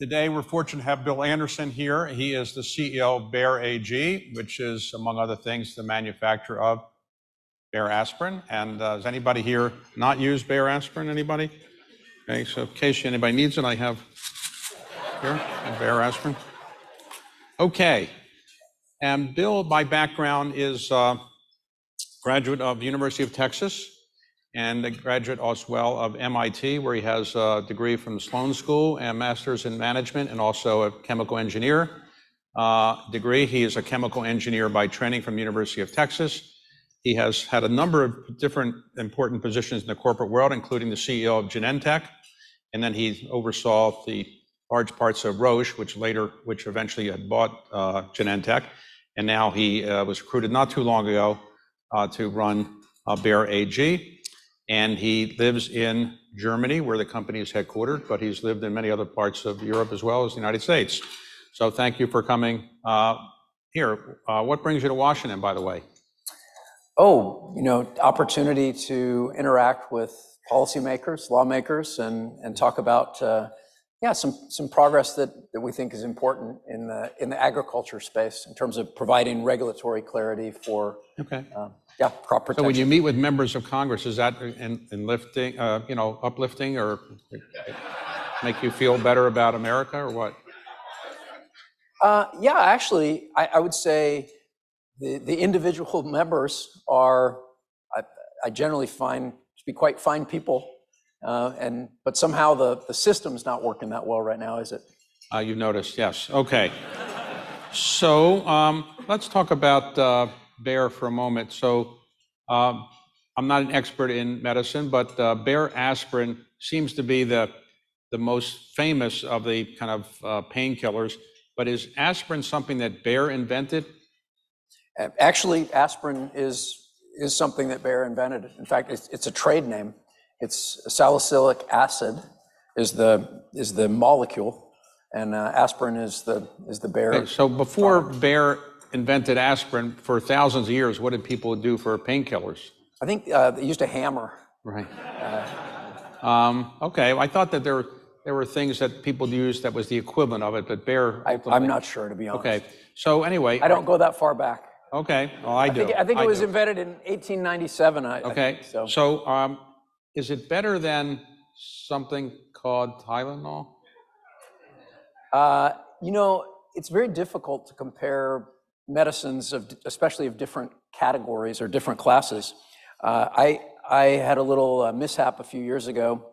Today, we're fortunate to have Bill Anderson here. He is the CEO of Bayer AG, which is, among other things, the manufacturer of Bayer Aspirin. And uh, does anybody here not use Bayer Aspirin? Anybody? Okay, so in case anybody needs it, I have here Bayer Aspirin. Okay, and Bill, by background, is a graduate of the University of Texas and a graduate as well of MIT, where he has a degree from the Sloan School and a master's in management and also a chemical engineer uh, degree. He is a chemical engineer by training from the University of Texas. He has had a number of different important positions in the corporate world, including the CEO of Genentech, and then he oversaw the large parts of Roche, which later, which eventually had bought uh, Genentech. And now he uh, was recruited not too long ago to run Bayer AG. And he lives in Germany, where the company is headquartered, but he's lived in many other parts of Europe as well as the United States. So thank you for coming uh, here. Uh, what brings you to Washington, by the way? Oh, you know, opportunity to interact with policymakers, lawmakers, and talk about, uh, yeah, some progress that we think is important in the agriculture space in terms of providing regulatory clarity for, yeah, crop protection. So when you meet with members of Congress, is that uplifting, uh, you know, uplifting or make you feel better about America or what? Uh, yeah, actually, I would say the the individual members are, I generally find to be quite fine people. Uh, and but somehow the the system's not working that well right now, is it? You've noticed, yes. Okay. So um, let's talk about Bayer for a moment. So um, I'm not an expert in medicine, but uh, Bayer Aspirin seems to be the the most famous of the kind of uh, painkillers. But is aspirin something that Bayer invented? Actually, aspirin is is something that Bayer invented. In fact, it's a trade name. It's salicylic acid is the is the molecule, and uh, aspirin is the is the Bayer. So before Bayer invented aspirin for thousands of years, what did people do for painkillers? I think uh, they used a hammer. Right. Uh, um, okay. I thought that there there were things that people used that was the equivalent of it, but Bayer. I'm not sure, to be honest. Okay. So anyway. I don't go that far back. Okay. Well, I do. I think it was invented in 1897. Okay. So um, is it better than something called Tylenol? Uh, you know, it's very difficult to compare medicines, of, especially of different categories or different classes. Uh, I I had a little uh, mishap a few years ago,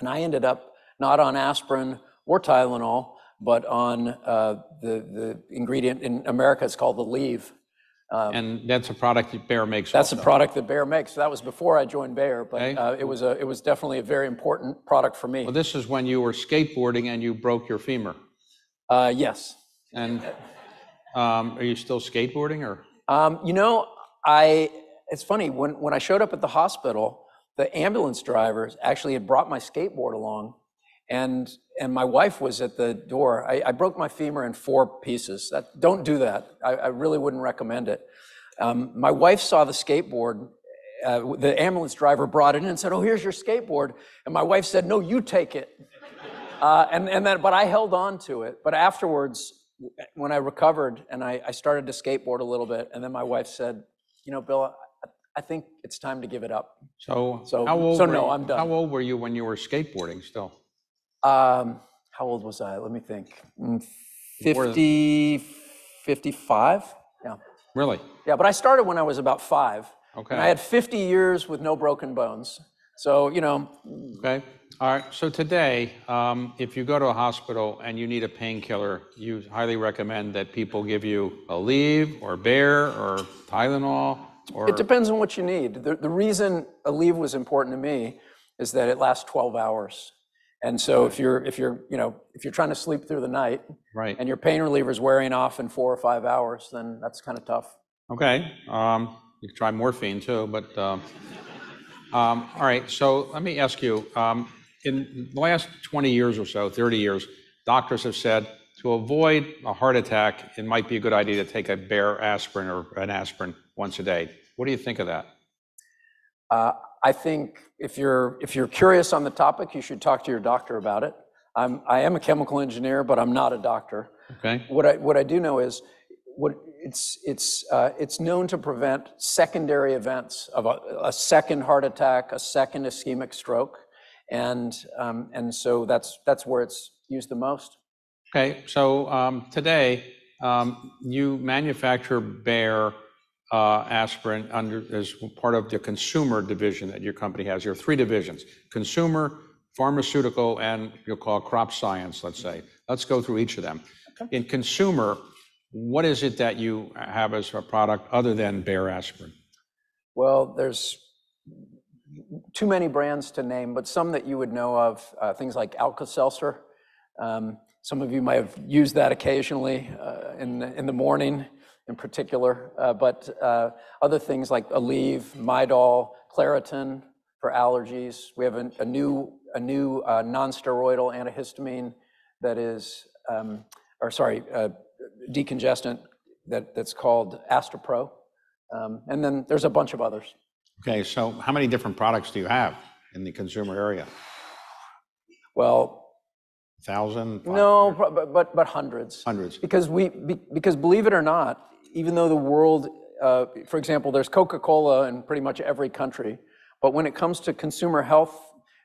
and I ended up not on aspirin or Tylenol, but on uh, the the ingredient in America. It's called Aleve. Um, that's a product that Bayer makes. That's a product that Bayer makes. That was before I joined Bayer, but it was a it was definitely a very important product for me. Well, This is when you were skateboarding and you broke your femur. Yes. Um, are you still skateboarding or? Um, you know, I. it's funny. When when I showed up at the hospital, the ambulance drivers actually had brought my skateboard along, and and my wife was at the door. I broke my femur in four pieces. Don't do that. I really wouldn't recommend it. Um, my wife saw the skateboard. Uh, the ambulance driver brought it in and said, "Oh, here's your skateboard." And my wife said, "No, you take it." Uh, and and then, but I held on to it. But afterwards, when I recovered and I started to skateboard a little bit, and then my wife said, "You know, Bill, I think it's time to give it up." So how old? So no, I'm done. How old were you when you were skateboarding still? Um, how old was I? Let me think. Mm, 50, 55. Yeah. Really? Yeah, but I started when I was about five. And I had 50 years with no broken bones. So, you know. Okay. All right. So today, um, if you go to a hospital and you need a painkiller, you highly recommend that people give you Aleve or Bayer or Tylenol or? It depends on what you need. The reason Aleve was important to me is that it lasts 12 hours. And so if you're, if you're you know, if you're trying to sleep through the night right, and your pain reliever is wearing off in four or five hours, then that's kind of tough. Okay. Um, you could try morphine too, but um, all right. So let me ask you, in the last 20 years or so, 30 years, doctors have said to avoid a heart attack, it might be a good idea to take a Bayer Aspirin or an aspirin once a day. What do you think of that? I think if you're if you're curious on the topic, you should talk to your doctor about it. I'm, I am a chemical engineer, but I'm not a doctor. Okay. What I, what I do know is, what, it's, it's, uh, it's known to prevent secondary events of a, a second heart attack, a second ischemic stroke. And, um, and so that's, that's where it's used the most. Okay, so um, today, um, you manufacture Bayer uh, aspirin under, as part of the consumer division that your company has. Are three divisions: consumer, pharmaceutical, and you'll call crop science, let's say. Let's go through each of them. In consumer, what is it that you have as a product other than Bayer aspirin? Well, there's too many brands to name, but some that you would know of, uh, things like Alka-Seltzer. Um, some of you might have used that occasionally uh, in, the, in the morning in particular, uh, but other things like Aleve, Midol, Claritin for allergies. We have a, new, a new non-steroidal antihistamine that is, um, or sorry, decongestant that, that's called Astepro. Um, and then there's a bunch of others. Okay, so how many different products do you have in the consumer area? Well, 1,000? no, but, but, but hundreds. Hundreds. Because we, be- because believe it or not, even though the world, uh, for example, there's Coca-Cola in pretty much every country, but when it comes to consumer health,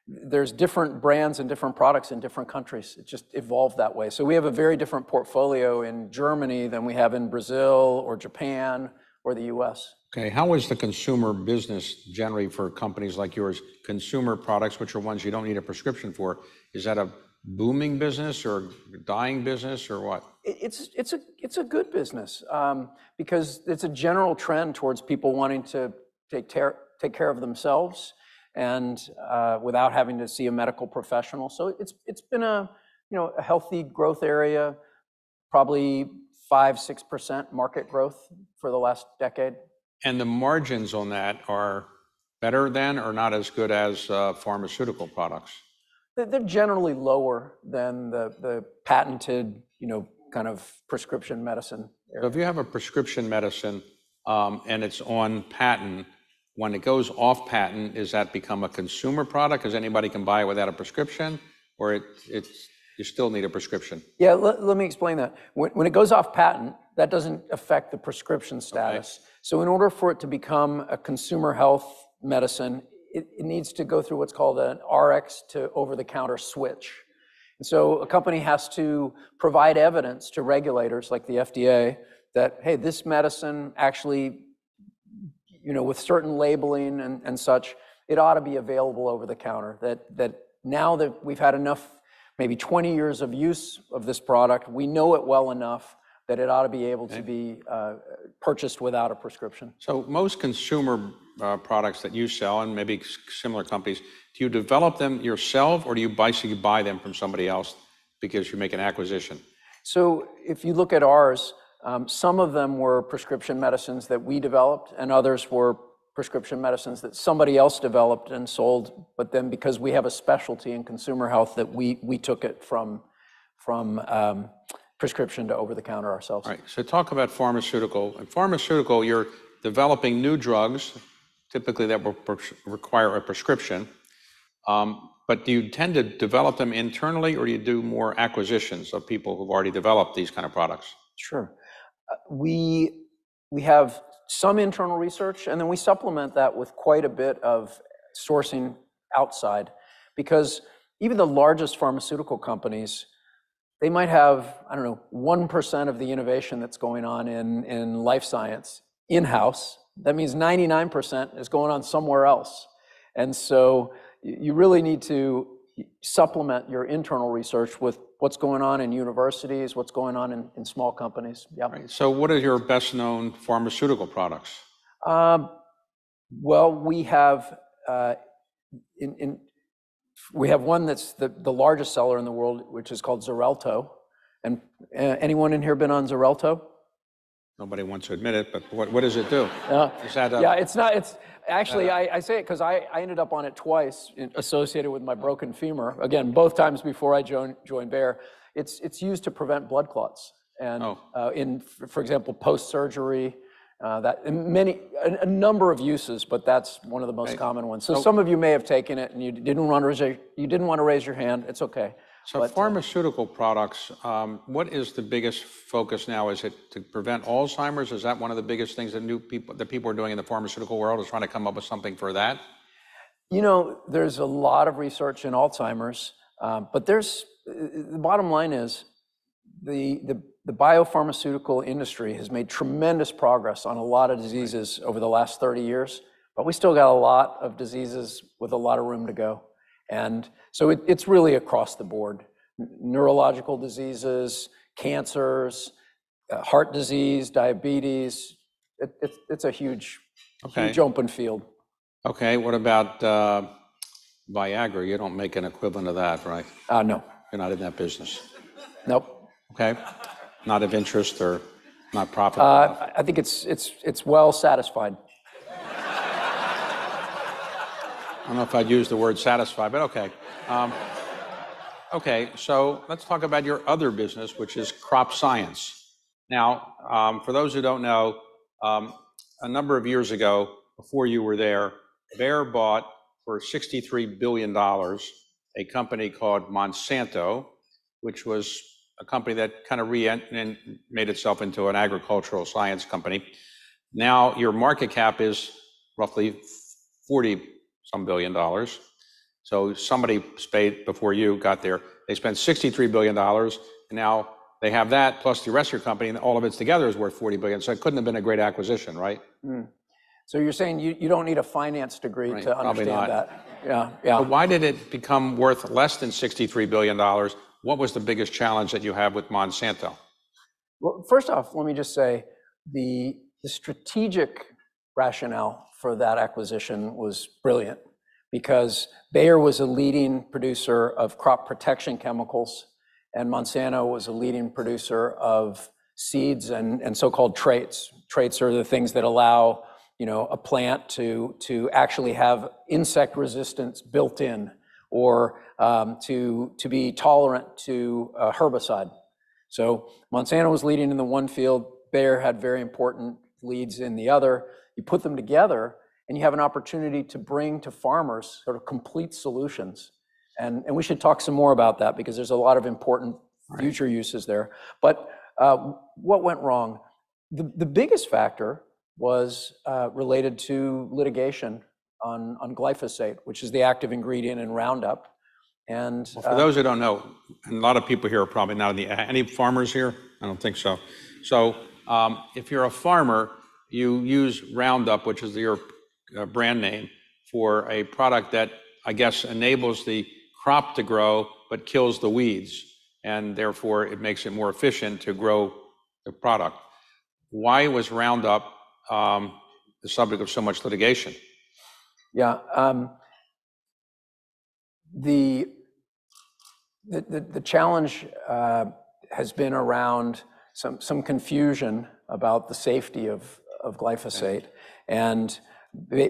there's different brands and different products in different countries. It just evolved that way. So we have a very different portfolio in Germany than we have in Brazil or Japan or the US. Okay, how is the consumer business generally for companies like yours? Consumer products, which are ones you don't need a prescription for, is that a booming business or dying business or what? It's, a, it's a good business um, because it's a general trend towards people wanting to take, care take care of themselves and uh, without having to see a medical professional. So it's, been a, you know, a healthy growth area, probably five, 6% market growth for the last decade. And the margins on that are better than or not as good as uh, pharmaceutical products? They're- They're generally lower than the, the patented, you know, kind of prescription medicine So area. if you have a prescription medicine um, and it's on patent, when it goes off patent, is that become a consumer product? Because anybody can buy it without a prescription? Or it, it's, you still need a prescription? Yeah, let, let me explain that. When, when it goes off patent, that doesn't affect the prescription status. So in order for it to become a consumer health medicine, it, needs to go through what's called an RX to over-the-counter switch. And so a company has to provide evidence to regulators like the FDA that, hey, this medicine actually, you know, with certain labeling and, and such, it ought to be available over the counter. That, that now that we've had enough, maybe 20 years of use of this product, we know it well enough that it ought to be able to be uh, purchased without a prescription. So most consumer uh, products that you sell, and maybe similar companies, do you develop them yourself or do you basically buy them from somebody else because you make an acquisition? So if you look at ours, um, some of them were prescription medicines that we developed, and others were prescription medicines that somebody else developed and sold. But then because we have a specialty in consumer health, that we we took it from from um, prescription to over the counter ourselves. All right, so talk about pharmaceutical. In pharmaceutical, you're developing new drugs, typically that will require a prescription. Um, But do you tend to develop them internally, or do you do more acquisitions of people who've already developed these kind of products? Sure. Uh, We, we have some internal research, and then we supplement that with quite a bit of sourcing outside. Because even the largest pharmaceutical companies, they might have, I don't know, 1% of the innovation that's going on in, in life science in-house. That means 99% is going on somewhere else. And so you really need to supplement your internal research with what's going on in universities, what's going on in, in small companies. Yeah. Right, So what are your best-known pharmaceutical products? Um, well, we have uh, in, in we have one that's the, the largest seller in the world, which is called Xarelto. And uh, anyone in here been on Xarelto? Nobody wants to admit it, but what, what does it do? Uh, Is that a- yeah, it's not. It's actually I, I say it because I, I ended up on it twice, in, associated with my broken femur. Again, both times before I joined joined Bayer. It's it's used to prevent blood clots, and Oh. uh, in for for example post surgery. Uh, that and many a, a number of uses, but that's one of the most common ones. So some of you may have taken it and you didn't want to raise your, you didn't want to raise your hand. It's okay. So pharmaceutical products, um, what is the biggest focus now? Is it to prevent Alzheimer's? Is that one of the biggest things that new people, that people are doing in the pharmaceutical world, is trying to come up with something for that? You know, there's a lot of research in Alzheimer's, um, but there's the bottom line is the, the, the biopharmaceutical industry has made tremendous progress on a lot of diseases over the last 30 years, but we still got a lot of diseases with a lot of room to go. And so it, it's really across the board. Neurological diseases, cancers, uh, heart disease, diabetes. It, it's, it's a huge open field. Okay, what about uh, Viagra? You don't make an equivalent of that, right? Uh, no, You're not in that business. nope. Okay? Not of interest or not profitable? Uh, I think it's, it's, it's well satisfied. I don't know if I'd use the word satisfied, but okay. Um, Okay, so let's talk about your other business, which is crop science. Now, um, for those who don't know, um, a number of years ago, before you were there, Bayer bought for $63 billion a company called Monsanto, which was a company that kind of re and made itself into an agricultural science company. Now your market cap is roughly 40 some billion dollars. So somebody paid before you got there. They spent $63 billion, and now they have that plus the rest of your company, and all of it together is worth 40 billion. So it couldn't have been a great acquisition, right? Hmm. So you're saying you, you don't need a finance degree to probably understand not. that? Yeah, yeah. But why did it become worth less than $63 billion? What was the biggest challenge that you have with Monsanto? Well, first off, let me just say the, strategic rationale for that acquisition was brilliant because Bayer was a leading producer of crop protection chemicals, and Monsanto was a leading producer of seeds and, and so-called traits. Traits are the things that allow you know a plant to to actually have insect resistance built in or um, to to be tolerant to a herbicide. So Monsanto was leading in the one field, Bayer had very important leads in the other. You put them together, and you have an opportunity to bring to farmers sort of complete solutions. And, and we should talk some more about that because there's a lot of important future uses there. But uh, what went wrong? The, the biggest factor was uh, related to litigation on, on glyphosate, which is the active ingredient in Roundup. And For those who don't know, and a lot of people here are probably not, the, any farmers here? I don't think so. So um, if you're a farmer, you use Roundup, which is your uh, brand name, for a product that I guess enables the crop to grow but kills the weeds, and therefore it makes it more efficient to grow the product. Why was Roundup um, the subject of so much litigation? Yeah. um, The challenge uh, has been around some some confusion about the safety of glyphosate. And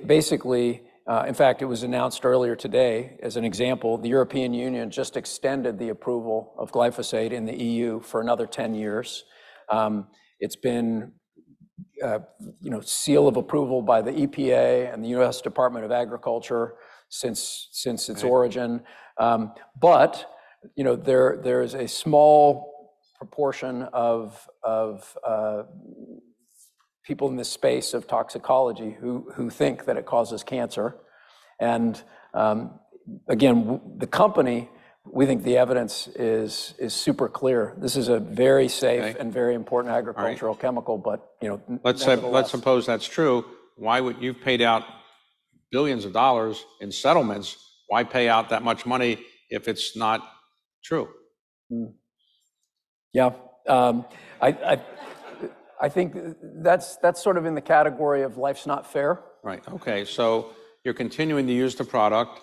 basically, uh, in fact, it was announced earlier today, as an example, the European Union just extended the approval of glyphosate in the EU for another 10 years. Um, It's been you know, seal of approval by the EPA and the U.S. Department of Agriculture since, since its origin. Um, But, you know, there, there's a small proportion of, of uh, people in this space of toxicology who, who think that it causes cancer. And um, again, the company, we think the evidence is, is super clear. This is a very safe and very important agricultural chemical, but, you know, n- Let's say, let's suppose that's true. Why would, you've paid out billions of dollars in settlements. Why pay out that much money if it's not true? Yeah, um, I, I, I think that's, that's sort of in the category of life's not fair. Right, okay, so you're continuing to use the product.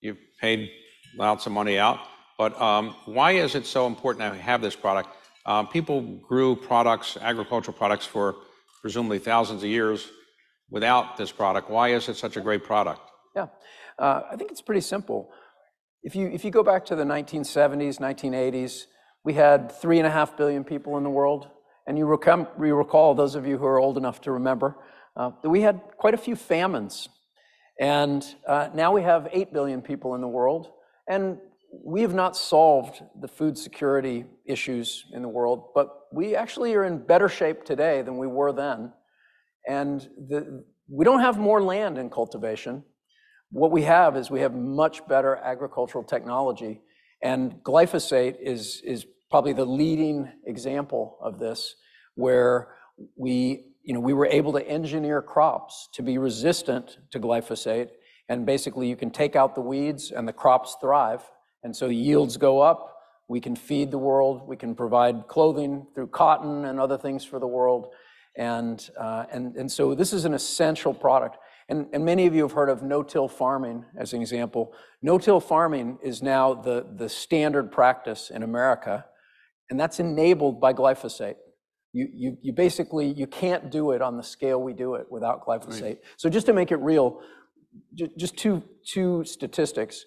You've paid lots of money out, but um, why is it so important to have this product? Um, People grew products, agricultural products, for presumably thousands of years without this product. Why is it such a great product? Yeah, uh, I think it's pretty simple. If you, if you go back to the 1970s, 1980s, we had three and a half billion people in the world. And you, recom- you recall, those of you who are old enough to remember, uh, that we had quite a few famines. And uh, now we have 8 billion people in the world. And we have not solved the food security issues in the world, but we actually are in better shape today than we were then. And we don't have more land in cultivation. What we have is we have much better agricultural technology. And glyphosate is probably the leading example of this, where we, you know, we were able to engineer crops to be resistant to glyphosate. And basically, you can take out the weeds and the crops thrive. And so yields go up. We can feed the world. We can provide clothing through cotton and other things for the world. And uh, and and so this is an essential product. And many of you have heard of no-till farming as an example. No-till farming is now the the standard practice in America. And that's enabled by glyphosate. You basically you can't do it on the scale we do it without glyphosate. So just to make it real, just two statistics.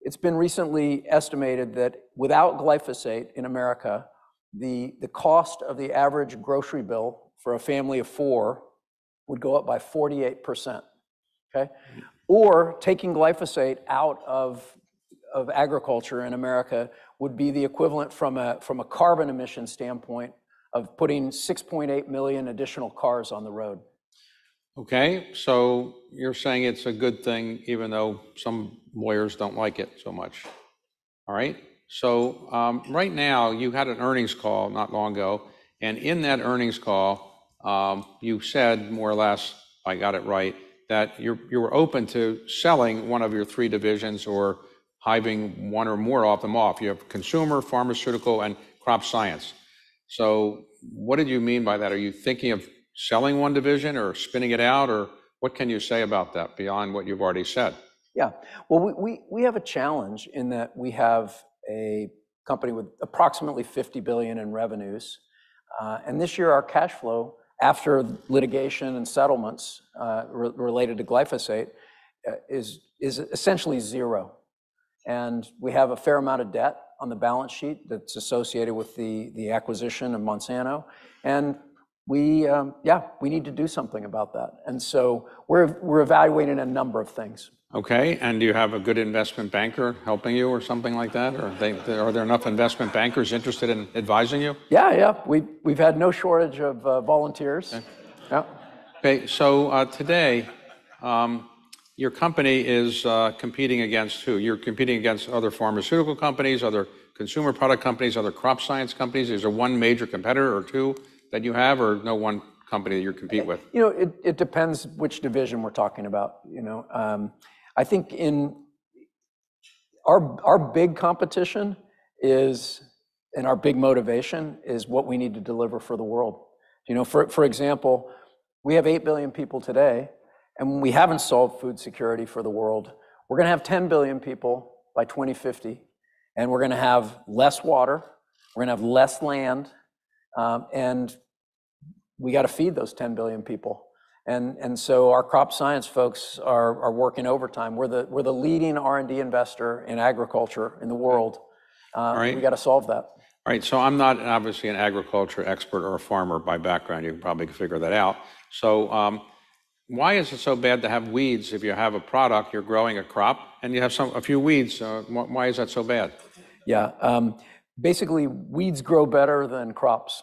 It's been recently estimated that without glyphosate in America, the cost of the average grocery bill for a family of four would go up by 48%. Okay? Or taking glyphosate out of agriculture in America would be the equivalent from a, from a carbon emission standpoint of putting 6.8 million additional cars on the road. Okay. So you're saying it's a good thing, even though some lawyers don't like it so much. All right. So um, right now, you had an earnings call not long ago. And in that earnings call, um, you said more or less, I got it right, that you you were open to selling one of your three divisions or hiving one or more of them off. You have consumer, pharmaceutical, and crop science. So what did you mean by that? Are you thinking of selling one division or spinning it out? Or what can you say about that beyond what you've already said? Yeah. Well, we have a challenge in that we have a company with approximately 50 billion in revenues. Uh, and this year, our cash flow after litigation and settlements uh, related to glyphosate uh, is is essentially zero. And we have a fair amount of debt on the balance sheet that's associated with the acquisition of Monsanto. And Um, yeah, we need to do something about that. And so we're we're evaluating a number of things. Okay. And do you have a good investment banker helping you or something like that? Or are there enough investment bankers interested in advising you? Yeah, yeah. We've had no shortage of uh, volunteers. Yeah. Okay. So uh, today, um, your company is uh, competing against who? You're competing against other pharmaceutical companies, other consumer product companies, other crop science companies. Is there one major competitor or two that you have, or no one company that you compete with? You know, it depends which division we're talking about. You know. Um, I think in our our big competition is, and our big motivation is what we need to deliver for the world. You know, for for example, we have 8 billion people today, and we haven't solved food security for the world. We're going to have 10 billion people by 2050, and we're going to have less water. We're to have less land, Um, and we got to feed those 10 billion people. And and so our crop science folks are are working overtime. We're the we're the leading R&D investor in agriculture in the world. Uh, we got to solve that. All right. So I'm not obviously an agriculture expert or a farmer by background. You can probably figure that out. So um, why is it so bad to have weeds if you have a product, you're growing a crop, and you have some a few weeds? Uh, why is that so bad? Yeah. Um, Basically, weeds grow better than crops.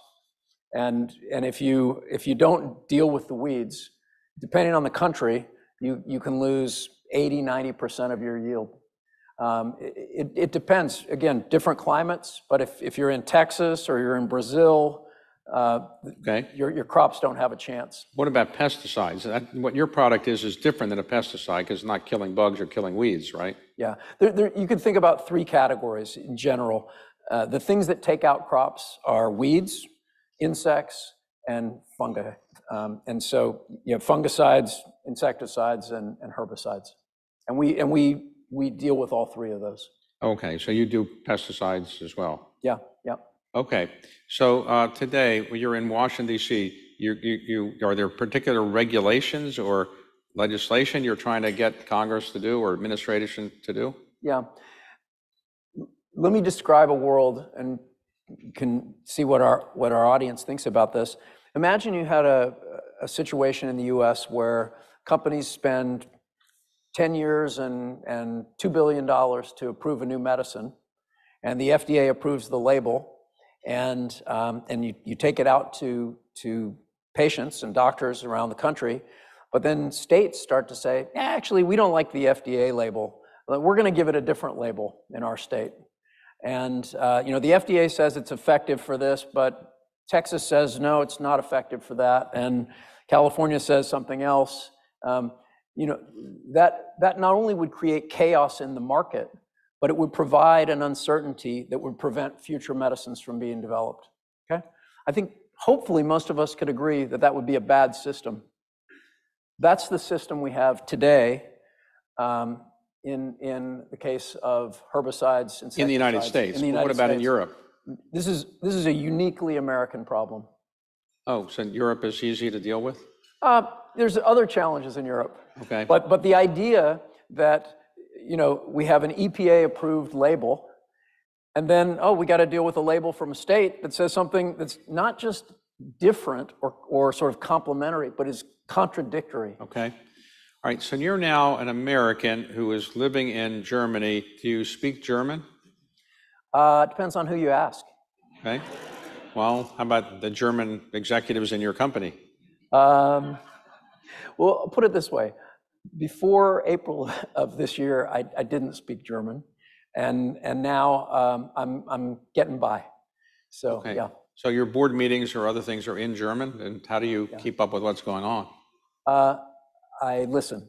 And and if you if you don't deal with the weeds, depending on the country, you you can lose 80%-90% of your yield. Um, it it depends. Again, different climates. But if if you're in Texas or you're in Brazil, uh, okay, your your crops don't have a chance. What about pesticides? That, What your product is is different than a pesticide because it's not killing bugs or killing weeds, right? Yeah. There, there, You can think about three categories in general. Uh, the things that take out crops are weeds, insects, and fungi. Um, and so you have fungicides, insecticides, and herbicides. And we and we, we deal with all three of those. Okay. So you do pesticides as well? Yeah, yeah. Okay. So uh, today, when you're in Washington, D.C., You you are there particular regulations or legislation you're trying to get Congress to do or administration to do? Yeah. Let me describe a world and you can see what our what our audience thinks about this. Imagine you had a a situation in the U.S. where companies spend 10 years and and $2 billion to approve a new medicine and the FDA approves the label, and, um, and you, you take it out to, to patients and doctors around the country, but then states start to say, actually, we don't like the FDA label. We're going to give it a different label in our state. And uh, you know, the FDA says it's effective for this, but Texas says no, it's not effective for that, and California says something else. Um, you know, that that not only would create chaos in the market, but it would provide an uncertainty that would prevent future medicines from being developed. Okay, I think hopefully most of us could agree that that would be a bad system. That's the system we have today. Um, in, in the case of herbicides, In the United States. in the But What about in Europe? This is, this is a uniquely American problem. Oh, so Europe is easy to deal with? Uh, there's other challenges in Europe, Okay. but, but the idea that, you know, we have an EPA-approved label, and then, oh, we got to deal with a label from a state that says something that's not just different or, or sort of complementary, but is contradictory. Okay. All right, so you're now an American who is living in Germany. Do you speak German? Uh, it depends on who you ask. Okay. Well, how about the German executives in your company? Um, well, I'll put it this way. Before April of this year, I, I didn't speak German, and and now um, I'm I'm getting by. So Okay. yeah, So your board meetings or other things are in German, and how do you keep up with what's going on? uh, I listen.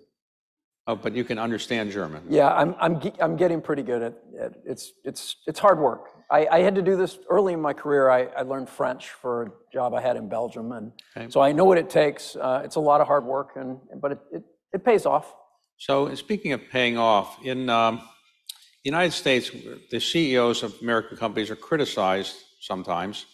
Oh, but you can understand German. Yeah, I'm I'm I'm getting pretty good at, at it's it's it's hard work. I, I had to do this early in my career. I, I learned French for a job I had in Belgium, and Okay. so I know what it takes. Uh, it's a lot of hard work, and but it, it, it pays off. So speaking of paying off, in um, the United States, the CEOs of American companies are criticized sometimes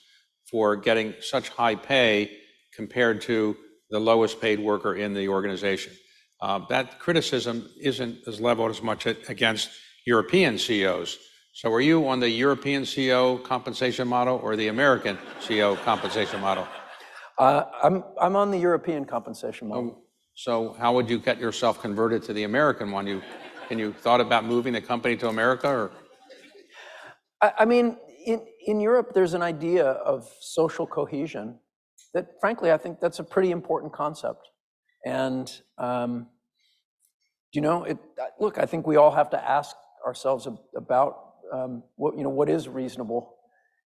for getting such high pay compared to the lowest paid worker in the organization. Uh, That criticism isn't as leveled as much against European CEOs. So are you on the European CEO compensation model or the American CEO compensation model? Uh, I'm I'm on the European compensation model. So how would you get yourself converted to the American one? You, can you thought about moving the company to America or? I, I mean, in, in Europe, there's an idea of social cohesion that, frankly, I think that's a pretty important concept. And, um, you know, it, look, I think we all have to ask ourselves about um, what, you know, what is reasonable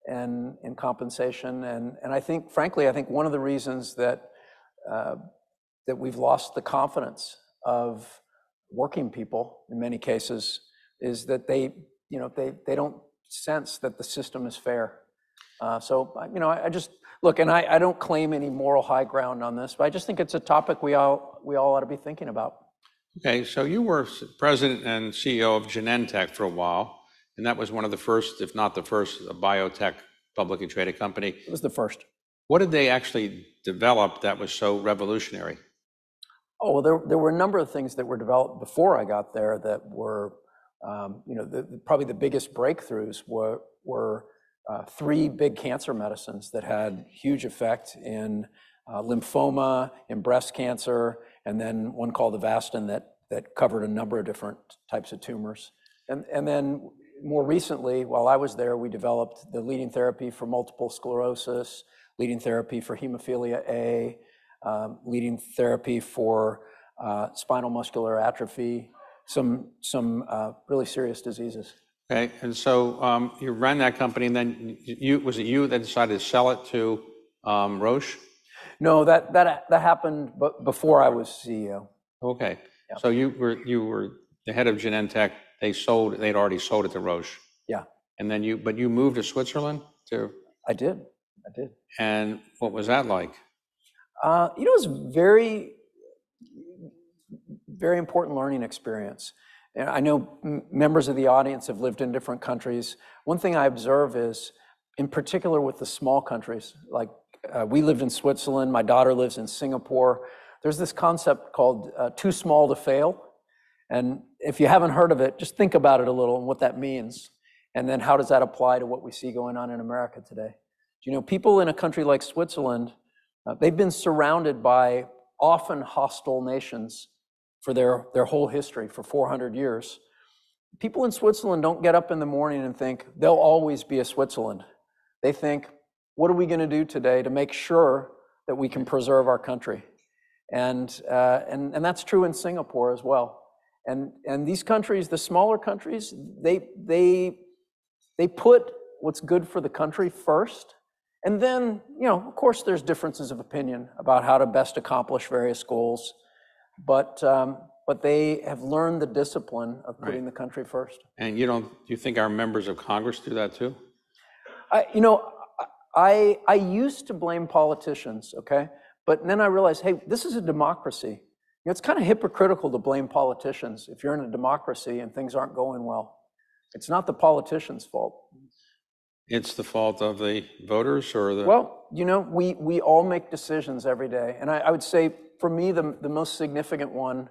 and in compensation. And, and I think, frankly, I think one of the reasons that, uh, that we've lost the confidence of working people in many cases is that they, you know, they, they don't sense that the system is fair. Uh, so, you know, I, I just, look, and I, I don't claim any moral high ground on this, but I just think it's a topic we all, we all ought to be thinking about. Okay, so you were president and CEO of Genentech for a while, and that was one of the first, if not the first, biotech publicly traded company. It was the first. What did they actually develop that was so revolutionary? Oh, well, there, there were a number of things that were developed before I got there that were, um, you know, the, probably the biggest breakthroughs were, were three big cancer medicines that had huge effect in uh, lymphoma, in breast cancer, and then one called Avastin that, that covered a number of different types of tumors. And, then more recently, while I was there, we developed the leading therapy for multiple sclerosis, leading therapy for hemophilia A, um, leading therapy for uh, spinal muscular atrophy, some, some uh, really serious diseases. Okay, and so um, you ran that company, and then you, was it you that decided to sell it to um, Roche? No, that, that, that happened bu- before I was CEO. Okay, Yeah. so you were, you were the head of Genentech, they sold, they'd already sold it to Roche. Yeah. And then you, but you moved to Switzerland to, I did, I did. and what was that like? Uh, you know, it was very, very important learning experience. I know members of the audience have lived in different countries. One thing I observe is, in particular with the small countries, like uh, we lived in Switzerland, my daughter lives in Singapore. There's this concept called uh, too small to fail. And if you haven't heard of it, just think about it a little and what that means. And then how does that apply to what we see going on in America today? You know, people in a country like Switzerland, uh, they've been surrounded by often hostile nations for their, their whole history, for 400 years. people in Switzerland don't get up in the morning and think there'll always be a Switzerland. They think, what are we going to do today to make sure that we can preserve our country? And, uh, and, and that's true in Singapore as well. And, and these countries, the smaller countries, they, they, they put what's good for the country first. And then, you know, of course, there's differences of opinion about how to best accomplish various goals. But, um, but they have learned the discipline of putting the country first. And you don't, do you think our members of Congress do that too? I, you know, I, I used to blame politicians, okay? But then I realized, hey, this is a democracy. You know, it's kind of hypocritical to blame politicians if you're in a democracy and things aren't going well. It's not the politician's fault. It's the fault of the voters or the? Well, you know, we, we all make decisions every day. And I, I would say, for me, the, the most significant one,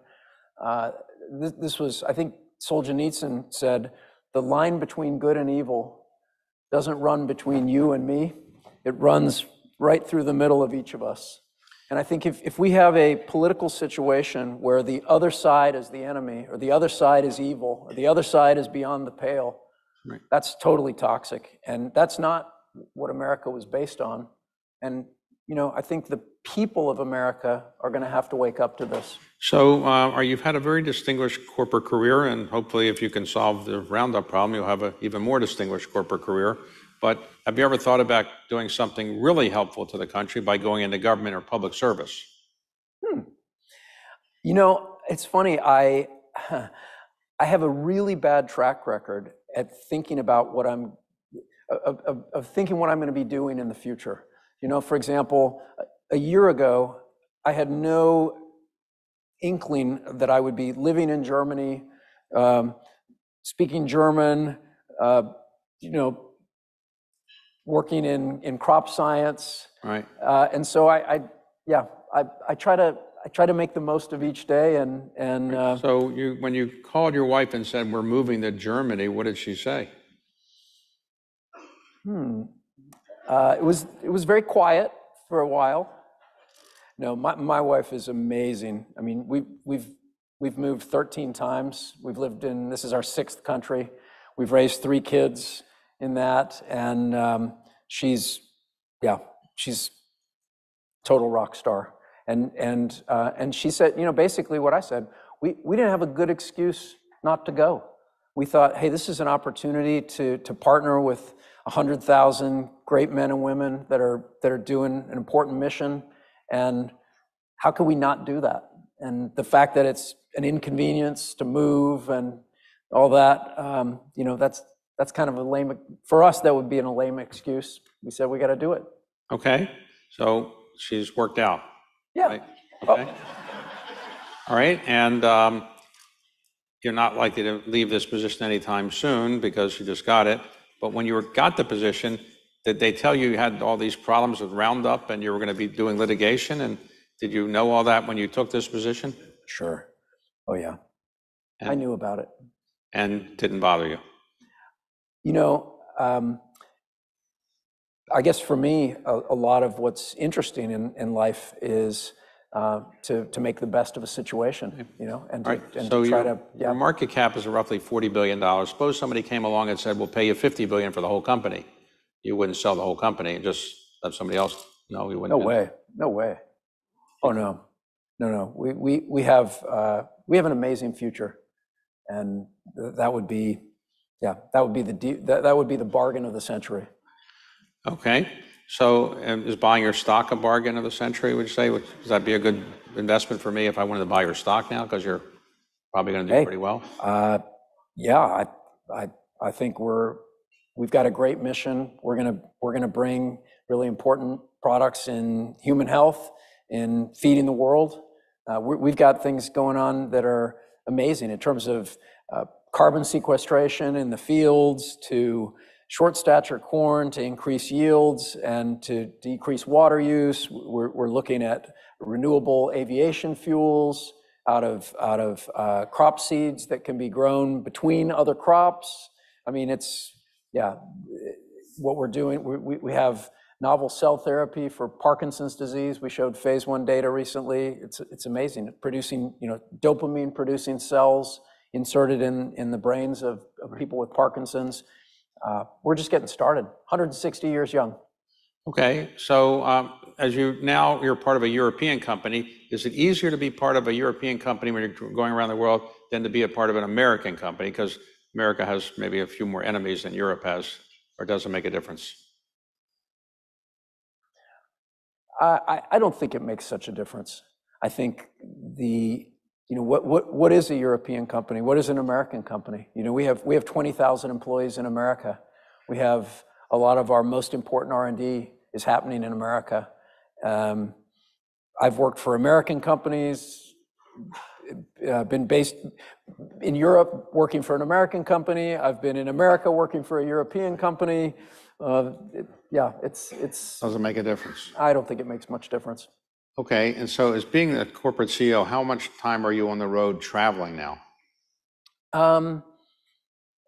uh, this, this was, I think Solzhenitsyn said, the line between good and evil doesn't run between you and me. It runs right through the middle of each of us. And I think if, if we have a political situation where the other side is the enemy, or the other side is evil, or the other side is beyond the pale, Right. that's totally toxic. And that's not what America was based on. And, you know, I think the people of America are going to have to wake up to this. So, uh, are, you've had a very distinguished corporate career, and hopefully, if you can solve the Roundup problem, you'll have an even more distinguished corporate career. But have you ever thought about doing something really helpful to the country by going into government or public service? You know, it's funny. I I have a really bad track record at thinking about what I'm of, thinking what I'm going to be doing in the future. You know, for example, a year ago, I had no inkling that I would be living in Germany, um, speaking German, uh, you know, working in in crop science, Right. uh, and so I, I yeah, I, I try to I try to make the most of each day, and and uh, So, you, when you called your wife and said, We're moving to Germany, what did she say? hmm, uh, it was it was very quiet for a while. No, my my wife is amazing. I mean, we we've we've moved 13 times. We've lived in this is our sixth country. We've raised three kids in that, and um, she's yeah, she's total rock star. And and uh, and she said, you know, basically what I said. We we didn't have a good excuse not to go. We thought, hey, this is an opportunity to to partner with hundred thousand great men and women that are that are doing an important mission, and how could we not do that? And the fact that it's an inconvenience to move and all that, um, you know, that's that's kind of a lame for us. That would be an, a lame excuse. We said we got to do it. Okay, so she's worked out, Yeah. right? Okay. All right, and um, you're not likely to leave this position anytime soon because you just got it. But when you got the position, did they tell you you had all these problems with Roundup and you were going to be doing litigation? And did you know all that when you took this position? Sure. Oh yeah. I knew about it. And didn't bother you? You know, um, I guess for me, a, a lot of what's interesting in, in life is uh, to to make the best of a situation. You know, and to, right, and so to try your to your yeah. market cap is roughly $40 billion. Suppose somebody came along and said, we'll pay you 50 billion for the whole company. You wouldn't sell the whole company and just let somebody else, no, you wouldn't. No do that. way. No way. Oh no, no, no. We we we have uh, we have an amazing future, and th- that would be, yeah, that would be the de- that, that would be the bargain of the century. Okay, so um, is buying your stock a bargain of the century, would you say? Would does that be a good investment for me if I wanted to buy your stock now? Because you're probably going to do Hey. pretty well. Uh, yeah, I, I, I think we're, we've got a great mission. We're gonna, we're gonna bring really important products in human health, in feeding the world. Uh, we, we've got things going on that are amazing in terms of uh, carbon sequestration in the fields, to short stature corn to increase yields and to decrease water use. We're, we're looking at renewable aviation fuels out of, out of uh, crop seeds that can be grown between other crops. I mean, it's, yeah, what we're doing, we, we, have novel cell therapy for Parkinson's disease. We showed phase one data recently. It's, it's amazing. Producing, you know, dopamine producing cells inserted in, in the brains of, of people with Parkinson's. Uh, we're just getting started. 160 years young. Okay, so um, as you now you're part of a European company, is it easier to be part of a European company when you're going around the world than to be a part of an American company? Because America has maybe a few more enemies than Europe has, or does it make a difference? I don't think it makes such a difference. I think the you know what what what is a European company? What is an American company? You know we have we have 20,000 employees in America. We have a lot of our most important R&D is happening in America. Um, I've worked for American companies, uh, been based in Europe working for an American company. I've been in America working for a European company. Uh, yeah, it's it's. Doesn't make a difference. I don't think it makes much difference. Okay, and so as being a corporate CEO, how much time are you on the road traveling now? Um,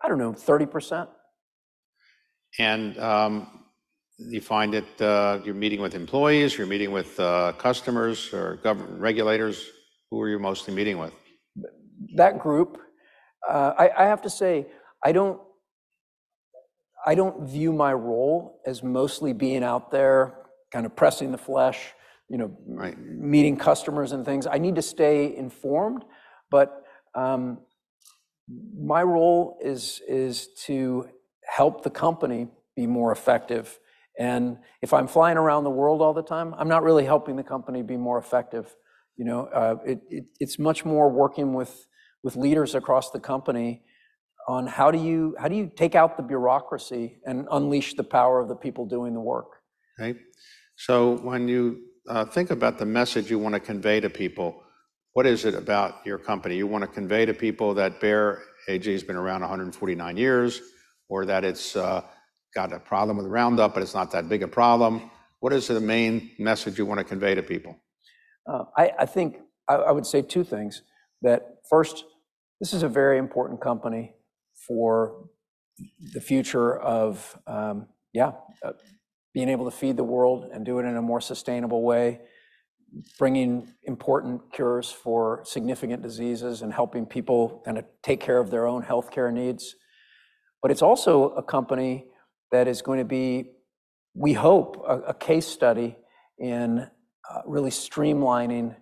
I don't know, thirty percent. And um, you find that uh, you're meeting with employees, you're meeting with uh, customers or government regulators. Who are you mostly meeting with? That group, uh, I, I have to say, I don't. I don't view my role as mostly being out there, kind of pressing the flesh, you know, Right. meeting customers and things. I need to stay informed, but um, my role is is to help the company be more effective. And if I'm flying around the world all the time, I'm not really helping the company be more effective. You know, uh, it, it, it's much more working with with leaders across the company on how do you how do you take out the bureaucracy and unleash the power of the people doing the work. Okay. So when you uh, think about the message you want to convey to people, what is it about your company? You want to convey to people that Bayer AG has been around 149 years, or that it's uh, got a problem with Roundup, but it's not that big a problem. What is the main message you want to convey to people? Uh, I, I think I, I would say two things. That first, this is a very important company for the future of, um, yeah, uh, being able to feed the world and do it in a more sustainable way, bringing important cures for significant diseases and helping people kind of take care of their own healthcare needs. But it's also a company that is going to be, we hope, a, case study in uh, really streamlining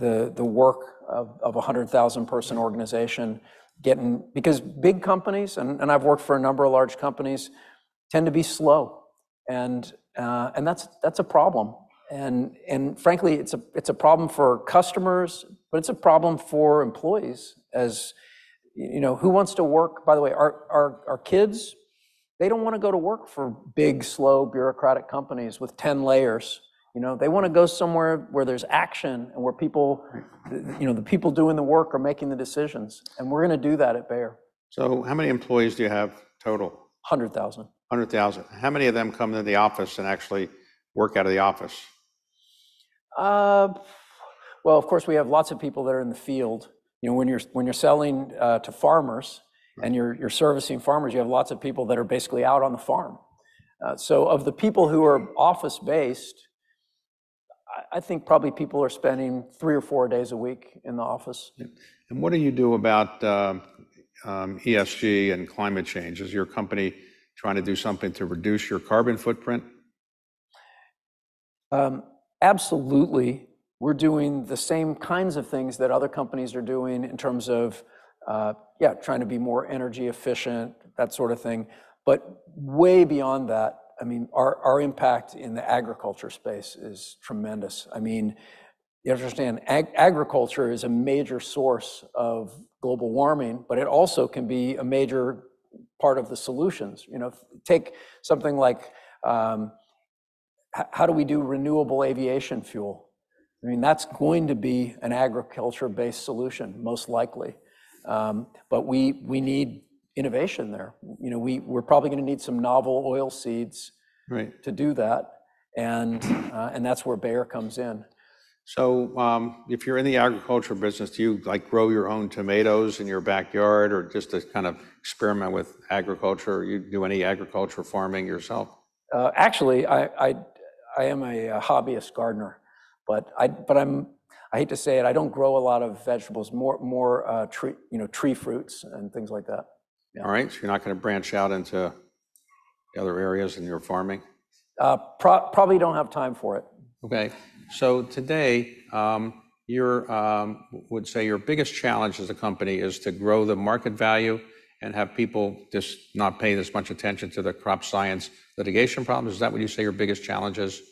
the, work of, a 100,000 person organization, getting, because big companies, and I've worked for a number of large companies, tend to be slow. And, uh, and that's, that's a problem. And, and frankly, it's a, it's a problem for customers, but it's a problem for employees as, you know, who wants to work, by the way, our, our, our kids, they don't want to go to work for big, slow, bureaucratic companies with 10 layers. You know, they want to go somewhere where there's action and where people, you know, the people doing the work are making the decisions. And we're going to do that at Bayer. So how many employees do you have total? 100,000. 100,000. How many of them come to the office and actually work out of the office? Uh, well, of course, we have lots of people that are in the field. You know, when you're when you're selling uh, to farmers and you're you're servicing farmers, you have lots of people that are basically out on the farm. Uh, so, of the people who are office based, I, I think probably people are spending three or four days a week in the office. And what do you do about um, um, ESG and climate change? Is your company trying to do something to reduce your carbon footprint? Um, absolutely, we're doing the same kinds of things that other companies are doing in terms of, uh, yeah, trying to be more energy efficient, that sort of thing. But way beyond that, I mean, our, impact in the agriculture space is tremendous. I mean, you understand, ag- agriculture is a major source of global warming, but it also can be a major part of the solutions. You know, take something like um, how do we do renewable aviation fuel? I mean, that's going to be an agriculture-based solution, most likely. Um, but we we need innovation there. You know, we we're probably going to need some novel oil seeds Right. to do that, and uh, and that's where Bayer comes in. So um, if you're in the agriculture business, do you like grow your own tomatoes in your backyard or just to kind of experiment with agriculture? You do any agriculture farming yourself? Uh, actually, I, I I am a, hobbyist gardener, But I, but I'm, I hate to say it, I don't grow a lot of vegetables, more, more uh, tree, you know, tree fruits and things like that. All right, so you're not going to branch out into the other areas in your farming? Uh, pro- probably don't have time for it. Okay, so today, um, your, um, would say your biggest challenge as a company is to grow the market value and have people just not pay as much attention to the crop science litigation problems? Is that what you say your biggest challenge is?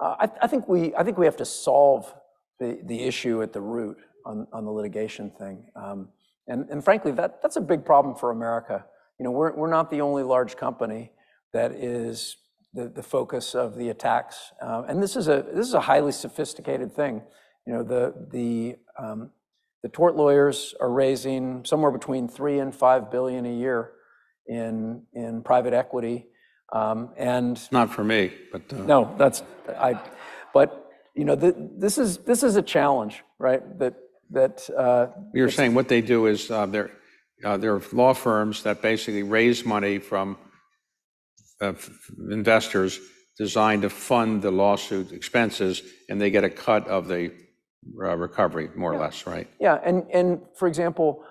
Uh, I, think we, I think we have to solve the, issue at the root on, the litigation thing. Um, and, frankly, that, that's a big problem for America. You know, we're not the only large company that is the, the focus of the attacks. Um, and this is a this is a highly sophisticated thing. You know, the the um, the tort lawyers are raising somewhere between three and five billion a year in in private equity. Um, and Not for me, but, uh, no, that's I. But you know, th- this is this is a challenge, right? That that uh, you're saying what they do is, uh, they're, uh, they're law firms that basically raise money from investors designed to fund the lawsuit expenses, and they get a cut of the uh, recovery, more or less, right? Yeah, and, and for example,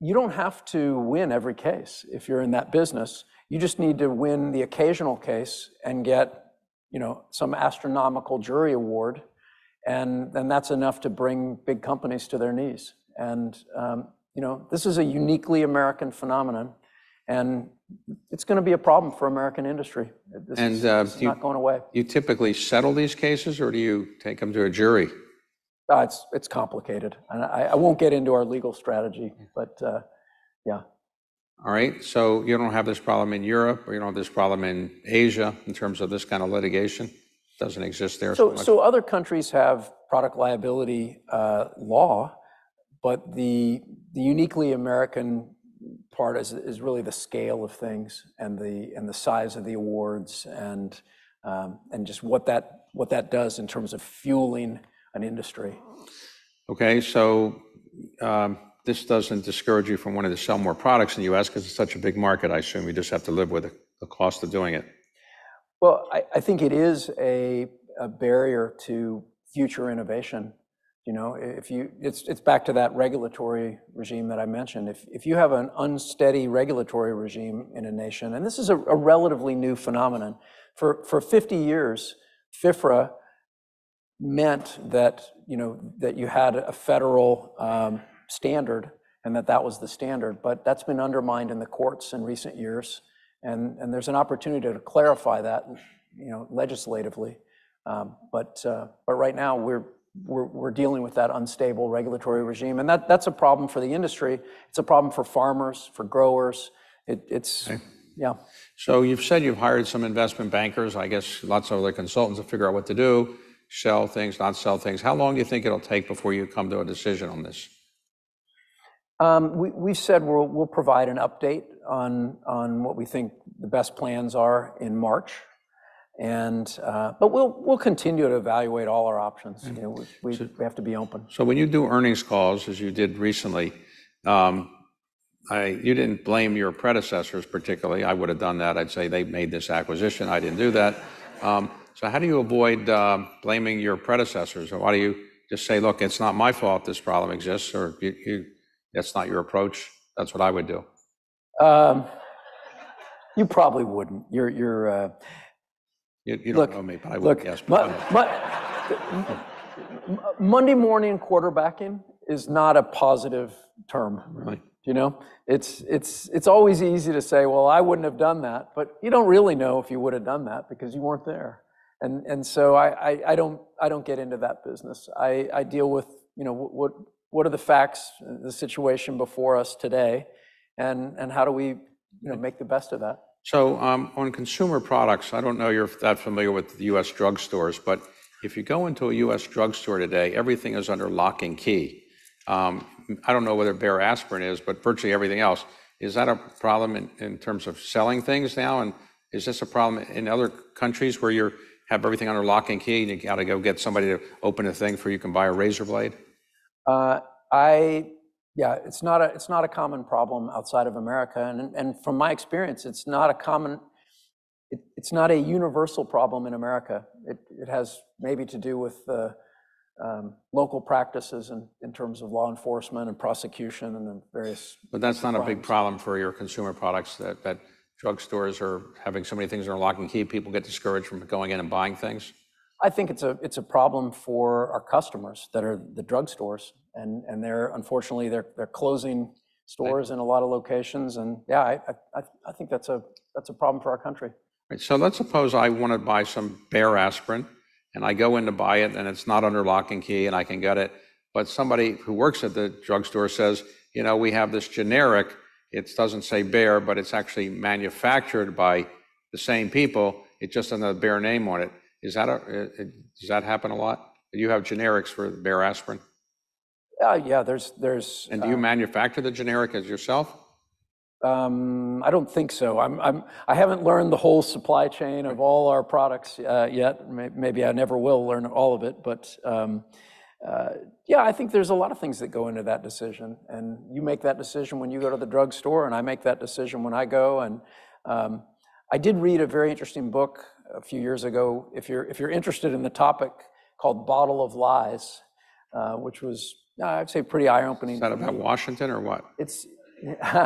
you don't have to win every case if you're in that business. You just need to win the occasional case and get, you know, some astronomical jury award, and then that's enough to bring big companies to their knees. And um, you know, this is a uniquely American phenomenon, and it's going to be a problem for American industry. This And, is, uh, this is you- not going away. You typically settle these cases, or do you take them to a jury? Uh, it's it's complicated, and I, I won't get into our legal strategy, but uh, yeah. All right, so you don't have this problem in Europe, or you don't have this problem in Asia in terms of this kind of litigation? Doesn't exist there so So, much? so other countries have product liability uh, law, but the, the uniquely American part is, is really the scale of things and the, and the size of the awards and, um, and just what that, what that does in terms of fueling an industry. Okay, so um, this doesn't discourage you from wanting to sell more products in the US because it's such a big market, I assume you just have to live with the cost of doing it. Well, I, I think it is a, a barrier to future innovation. You know, if you, it's, back to that regulatory regime that I mentioned. If, if you have an unsteady regulatory regime in a nation, and this is a, relatively new phenomenon, for, for 50 years, FIFRA meant that, you know, that you had a federal um, standard and that that was the standard, but that's been undermined in the courts in recent years. And, and there's an opportunity to clarify that, you know, legislatively. Um, but, uh, but right now, we're, we're, we're dealing with that unstable regulatory regime. And that, that's a problem for the industry. It's a problem for farmers, for growers. It, it's, yeah. So you've said you've hired some investment bankers, I guess lots of other consultants to figure out what to do, sell things, not sell things. How long do you think it'll take before you come to a decision on this? Um, we, we've said we'll, we'll provide an update on, on what we think the best plans are in March. And, uh, but we'll, we'll continue to evaluate all our options. You know, we, have to be open. So when you do earnings calls, as you did recently, um, I, you didn't blame your predecessors particularly. I would have done that. I'd say they made this acquisition. I didn't do that. Um, so how do you avoid uh, blaming your predecessors? Or why do you just say, look, it's not my fault this problem exists, or that's not your approach? That's what I would do. Um, you probably wouldn't. You're, you're, uh, You, you don't Look, know me, but I would look, guess. Mo- Monday morning quarterbacking is not a positive term. Really? You know, it's, it's, it's always easy to say, well, I wouldn't have done that, but you don't really know if you would have done that because you weren't there. And, and so I, I, I don't, I don't get into that business. I, I deal with, you know, what, what are the facts, the situation before us today, and, and how do we, you know, make the best of that? So um, on consumer products, I don't know you're that familiar with the U.S. drugstores, but if you go into a U.S. drugstore today, everything is under lock and key. Um, I don't know whether Bayer aspirin is, but virtually everything else. Is that a problem in, terms of selling things now? And is this a problem in other countries where you have everything under lock and key and you got to go get somebody to open a thing for you can buy a razor blade? Uh, I, yeah, it's not a, it's not a common problem outside of America. And, and from my experience, it's not a common it, it's not a universal problem in America. It, it has maybe to do with the um, local practices in, in terms of law enforcement and prosecution and the various. But that's not a big problem for your consumer products, that, that drugstores are having so many things that are lock and key, people get discouraged from going in and buying things? I think it's a it's a problem for our customers that are the drugstores, and and they're unfortunately they're they're closing stores in a lot of locations, and yeah, I I, I think that's a that's a problem for our country. Right, so let's suppose I want to buy some Bayer aspirin, and I go in to buy it, and it's not under lock and key, and I can get it. But somebody who works at the drugstore says, you know, we have this generic, it doesn't say Bayer, but it's actually manufactured by the same people, it just doesn't have a Bayer name on it. Is that a, uh, uh, does that happen a lot? Do you have generics for Bayer aspirin? Uh, yeah, there's there's. And do you manufacture the generic as yourself? Um, I don't think so. I'm, I'm, I haven't learned the whole supply chain of all our products yet. Maybe I never will learn all of it, but um, uh, yeah, I think there's a lot of things that go into that decision. And you make that decision when you go to the drugstore, and I make that decision when I go. And um, I did read a very interesting book a few years ago. If you're if you're interested in the topic, called "Bottle of Lies," uh, which was uh, I'd say pretty eye-opening. Is that about Washington or what? It's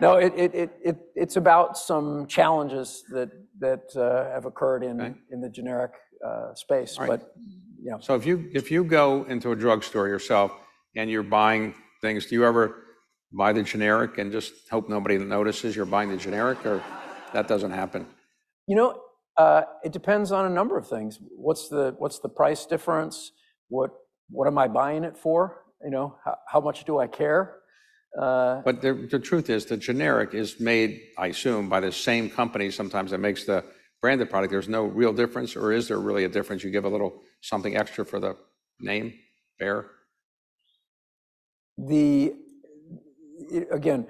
no, it, it, it, it, it's about some challenges that that uh, have occurred in Okay. in the generic uh, space. right. But you know, So if you, if you go into a drugstore yourself and you're buying things, do you ever buy the generic and just hope nobody notices you're buying the generic, or that doesn't happen? you know, it depends on a number of things. What's the what's the price difference? What what am I buying it for? You know, how, how much do I care? Uh, But the, the truth is, the generic is made, I assume, by the same company sometimes that makes the branded product. There's no real difference, or is there really a difference? You give a little something extra for the name, Bayer? the again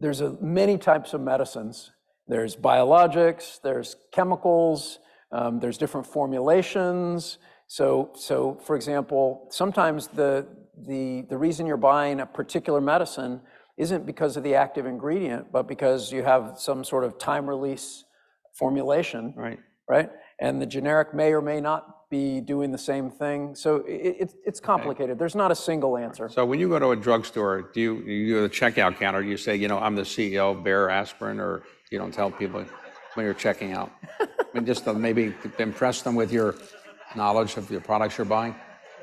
there's a, many types of medicines there's biologics there's chemicals um, there's different formulations so so for example sometimes the the the reason you're buying a particular medicine isn't because of the active ingredient but because you have some sort of time release formulation Right. right? And the generic may or may not be doing the same thing. So it, it, it's complicated. There's not a single answer. So when you go to a drugstore, do you, you go to the checkout counter, do you say, you know, I'm the CEO of Bayer Aspirin, or you don't tell people when you're checking out? I mean, just to maybe impress them with your knowledge of the products you're buying?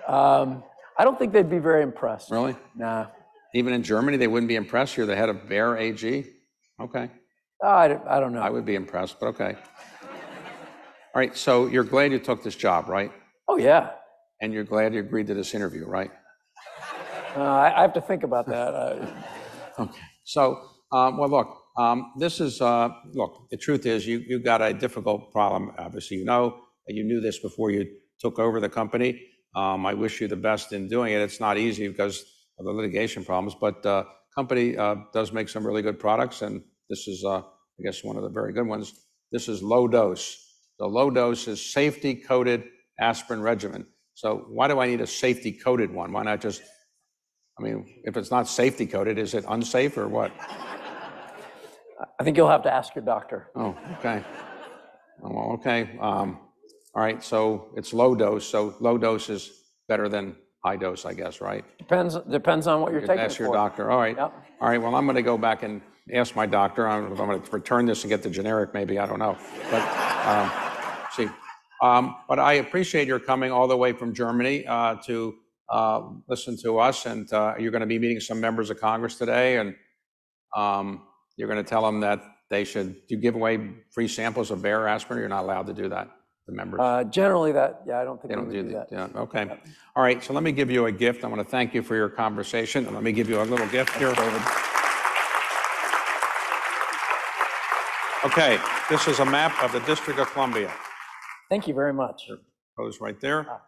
Um, I don't think they'd be very impressed. Really? Nah. Even in Germany, they wouldn't be impressed? You're the head of Bayer AG? Okay. Oh, I, don't- I don't know. I would be impressed, but okay. All right, so you're glad you took this job, right? oh, yeah. And you're glad you agreed to this interview, right? Uh, I, I have to think about that. Uh, Okay. So, um, well, look, this is, uh, look, the truth is you, you got a difficult problem, obviously, you know, you knew this before you took over the company. Um, I wish you the best in doing it. It's not easy because of the litigation problems, but uh, company uh, does make some really good products, and this is, I guess, one of the very good ones. This is low dose. The low dose is safety coated aspirin regimen. So why do I need a safety coated one? Why not just I mean, if it's not safety-coated, is it unsafe or what? I think you'll have to ask your doctor. Oh, okay. Well, okay. Um, All right, so it's low dose, so low dose is better than high dose, I guess, right? Depends depends on what you're taking Ask your for. doctor, all right. Yep. All right, well, I'm going to go back and ask my doctor, I don't know if I'm going to return this and get the generic, maybe, I don't know. But, um, see, um, but I appreciate your coming all the way from Germany uh, to uh, listen to us, and uh, you're going to be meeting some members of Congress today, and um, you're going to tell them that they should, do you give away free samples of Bayer aspirin, you're not allowed to do that, the members? Uh, generally, that yeah, I don't think They don't do do that, that. yeah, okay. All right, so let me give you a gift. I want to thank you for your conversation, and let me give you a little gift here. Okay, this is a map of the District of Columbia. Thank you very much. Goes right there. Ah.